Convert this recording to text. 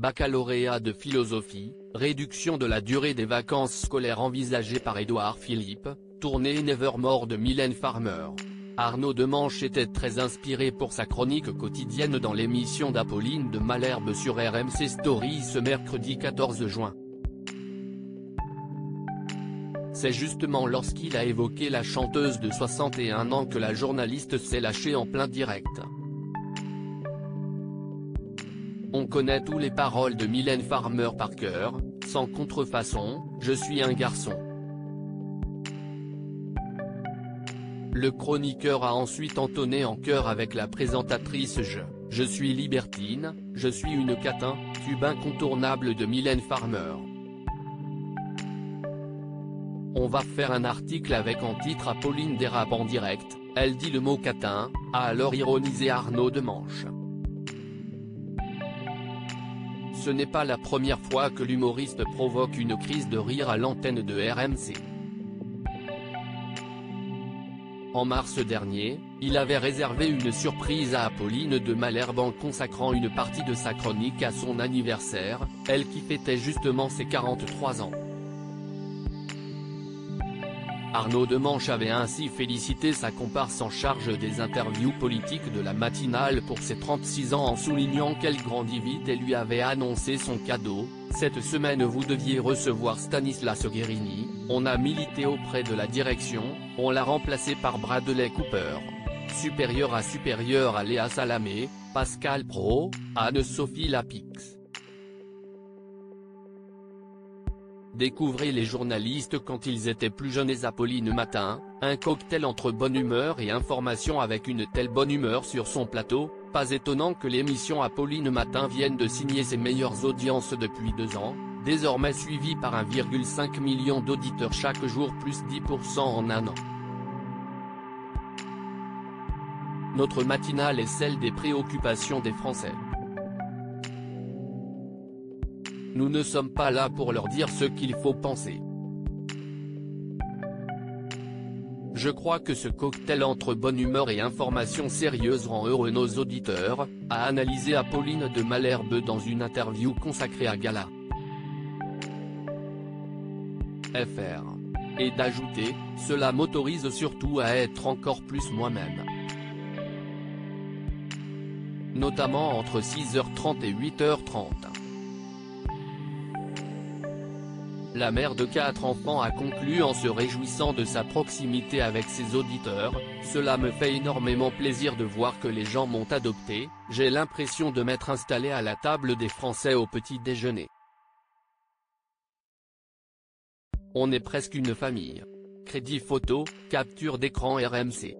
baccalauréat de philosophie, réduction de la durée des vacances scolaires envisagée par Édouard Philippe, tournée Nevermore de Mylène Farmer. Arnaud Demanche était très inspiré pour sa chronique quotidienne dans l'émission d'Apolline de Malherbe sur RMC Story ce mercredi 14 juin. C'est justement lorsqu'il a évoqué la chanteuse de 61 ans que la journaliste s'est lâchée en plein direct. On connaît tous les paroles de Mylène Farmer par cœur, sans contrefaçon, je suis un garçon. Le chroniqueur a ensuite entonné en chœur avec la présentatrice Je, je suis libertine, je suis une catin, tube incontournable de Mylène Farmer. On va faire un article avec en titre Apolline dérape en direct, elle dit le mot catin, a alors ironisé Arnaud Demanche. Ce n'est pas la première fois que l'humoriste provoque une crise de rire à l'antenne de RMC. En mars dernier, il avait réservé une surprise à Apolline de Malherbe en consacrant une partie de sa chronique à son anniversaire, elle qui fêtait justement ses 43 ans. Arnaud Demanche avait ainsi félicité sa comparse en charge des interviews politiques de la matinale pour ses 36 ans en soulignant qu'elle grandit vite et lui avait annoncé son cadeau, cette semaine vous deviez recevoir Stanislas Guérini, on a milité auprès de la direction, on l'a remplacé par Bradley Cooper. Supérieur à supérieur à Léa Salamé, Pascal Pro, Anne-Sophie Lapix. Découvrez les journalistes quand ils étaient plus jeunes et Apolline Matin, un cocktail entre bonne humeur et information avec une telle bonne humeur sur son plateau, pas étonnant que l'émission Apolline Matin vienne de signer ses meilleures audiences depuis deux ans, désormais suivie par 1,5 million d'auditeurs chaque jour plus 10% en un an. Notre matinale est celle des préoccupations des Français. Nous ne sommes pas là pour leur dire ce qu'il faut penser. Je crois que ce cocktail entre bonne humeur et information sérieuse rend heureux nos auditeurs, a analysé Apolline de Malherbe dans une interview consacrée à Gala. FR. Et d'ajouter, cela m'autorise surtout à être encore plus moi-même. Notamment entre 6h30 et 8h30. La mère de quatre enfants a conclu en se réjouissant de sa proximité avec ses auditeurs, cela me fait énormément plaisir de voir que les gens m'ont adopté, j'ai l'impression de m'être installé à la table des Français au petit déjeuner. On est presque une famille. Crédit photo, capture d'écran RMC.